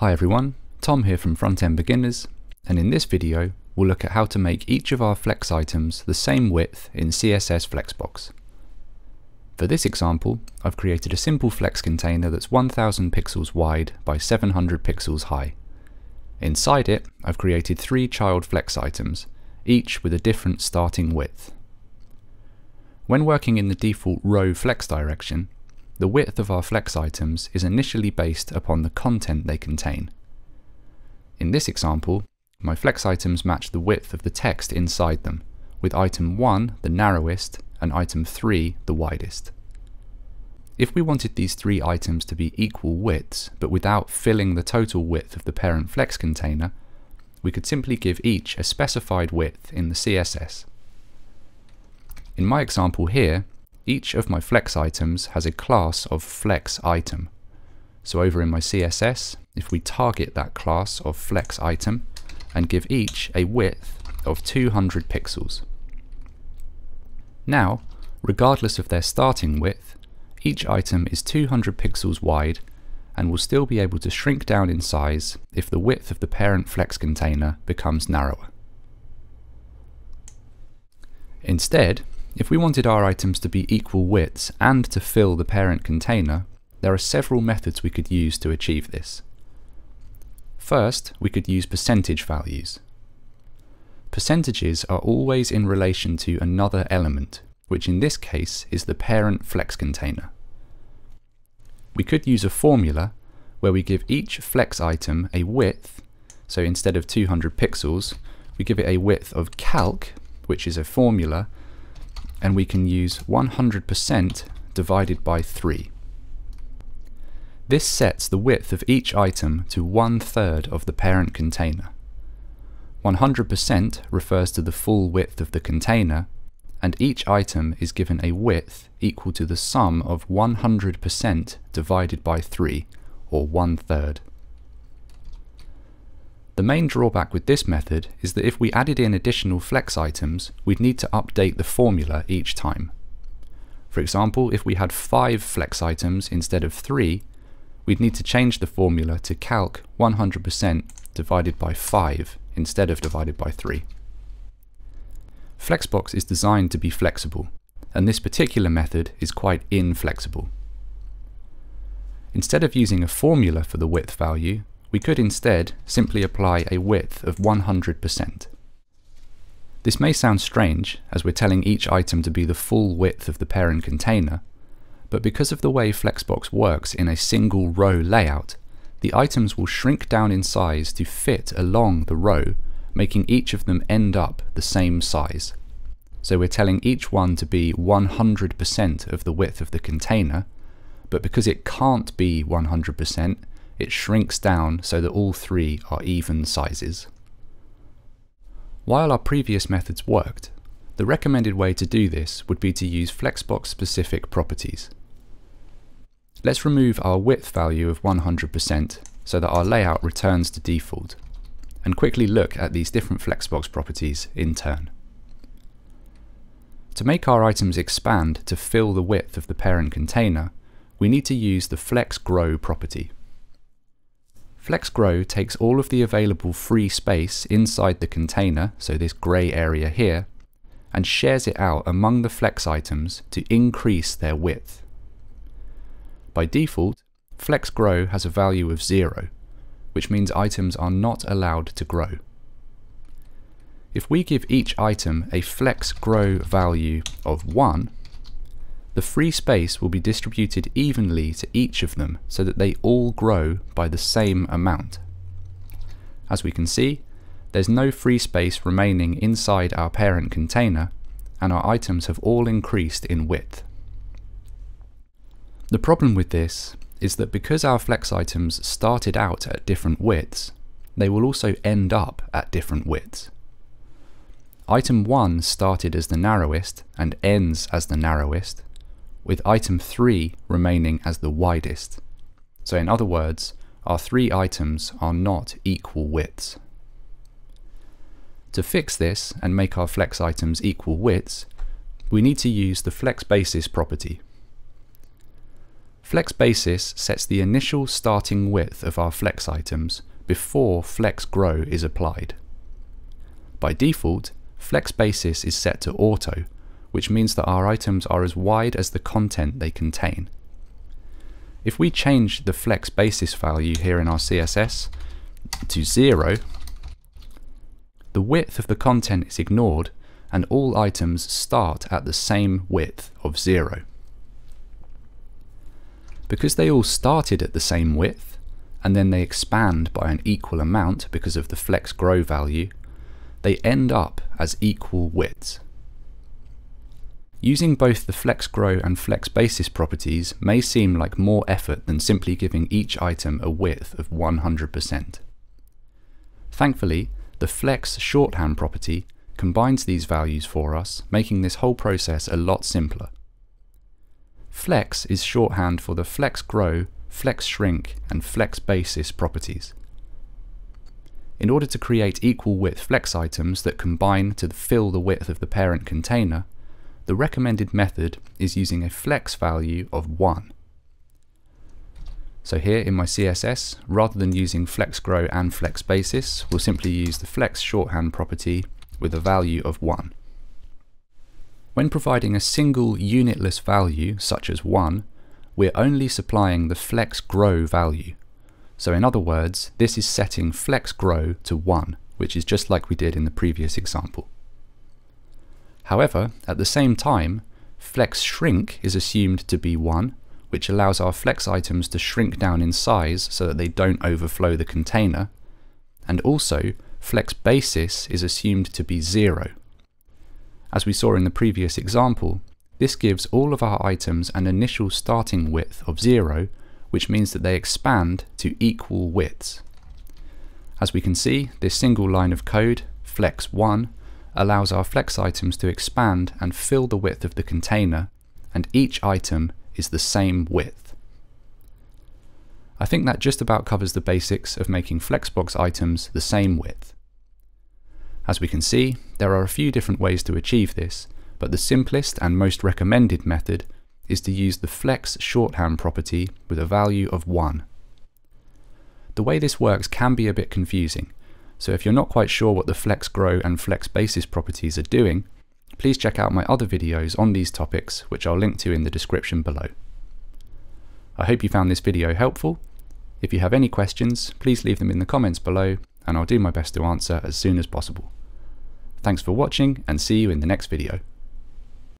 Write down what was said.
Hi everyone, Tom here from Front End Beginners, and in this video we'll look at how to make each of our flex items the same width in CSS Flexbox. For this example, I've created a simple flex container that's 1000 pixels wide by 700 pixels high. Inside it, I've created three child flex items, each with a different starting width. When working in the default row flex direction, the width of our flex items is initially based upon the content they contain. In this example, my flex items match the width of the text inside them, with item 1 the narrowest and item 3 the widest. If we wanted these three items to be equal widths, but without filling the total width of the parent flex container, we could simply give each a specified width in the CSS. In my example here, each of my flex items has a class of flex item. So over in my CSS, if we target that class of flex item and give each a width of 200 pixels. Now, regardless of their starting width, each item is 200 pixels wide and will still be able to shrink down in size if the width of the parent flex container becomes narrower. Instead, if we wanted our items to be equal widths and to fill the parent container, there are several methods we could use to achieve this. First, we could use percentage values. Percentages are always in relation to another element, which in this case is the parent flex container. We could use a formula where we give each flex item a width, so instead of 200 pixels, we give it a width of calc, which is a formula and we can use 100% divided by 3. This sets the width of each item to one third of the parent container. 100% refers to the full width of the container, and each item is given a width equal to the sum of 100% divided by 3, or one third. The main drawback with this method is that if we added in additional flex items, we'd need to update the formula each time. For example, if we had 5 flex items instead of 3, we'd need to change the formula to calc 100% divided by 5 instead of divided by 3. Flexbox is designed to be flexible, and this particular method is quite inflexible. Instead of using a formula for the width value, we could instead simply apply a width of 100%. This may sound strange, as we're telling each item to be the full width of the parent container, but because of the way Flexbox works in a single row layout, the items will shrink down in size to fit along the row, making each of them end up the same size. So we're telling each one to be 100% of the width of the container, but because it can't be 100%, it shrinks down so that all three are even sizes. While our previous methods worked, the recommended way to do this would be to use Flexbox specific properties. Let's remove our width value of 100% so that our layout returns to default, and quickly look at these different Flexbox properties in turn. To make our items expand to fill the width of the parent container, we need to use the Flex Grow property. FlexGrow takes all of the available free space inside the container, so this grey area here, and shares it out among the flex items to increase their width. By default, FlexGrow has a value of 0, which means items are not allowed to grow. If we give each item a FlexGrow value of 1, the free space will be distributed evenly to each of them so that they all grow by the same amount. As we can see, there's no free space remaining inside our parent container, and our items have all increased in width. The problem with this is that because our flex items started out at different widths, they will also end up at different widths. Item 1 started as the narrowest and ends as the narrowest, with item 3 remaining as the widest. So in other words, our three items are not equal widths. To fix this and make our flex items equal widths, we need to use the flex basis property. Flex basis sets the initial starting width of our flex items before flex grow is applied. By default, flex basis is set to auto, which means that our items are as wide as the content they contain. If we change the flex basis value here in our CSS to zero, the width of the content is ignored and all items start at the same width of zero. Because they all started at the same width, and then they expand by an equal amount because of the flex grow value, they end up as equal widths. Using both the flex grow and flex basis properties may seem like more effort than simply giving each item a width of 100%. Thankfully, the flex shorthand property combines these values for us, making this whole process a lot simpler. Flex is shorthand for the flex grow, flex shrink, and flex basis properties. In order to create equal width flex items that combine to fill the width of the parent container, the recommended method is using a flex value of 1. So here in my CSS, rather than using flex grow and flex basis, we'll simply use the flex shorthand property with a value of 1. When providing a single unitless value, such as 1, we're only supplying the flex grow value. So in other words, this is setting flex grow to 1, which is just like we did in the previous example. However, at the same time, flex shrink is assumed to be 1, which allows our flex items to shrink down in size so that they don't overflow the container, and also flex basis is assumed to be 0, as we saw in the previous example, this gives all of our items an initial starting width of 0, which means that they expand to equal widths. As we can see, this single line of code, flex1, allows our flex items to expand and fill the width of the container, and each item is the same width. I think that just about covers the basics of making Flexbox items the same width. As we can see, there are a few different ways to achieve this, but the simplest and most recommended method is to use the flex shorthand property with a value of 1. The way this works can be a bit confusing, so if you're not quite sure what the flex grow and flex basis properties are doing, please check out my other videos on these topics which I'll link to in the description below. I hope you found this video helpful. If you have any questions, please leave them in the comments below and I'll do my best to answer as soon as possible. Thanks for watching and see you in the next video.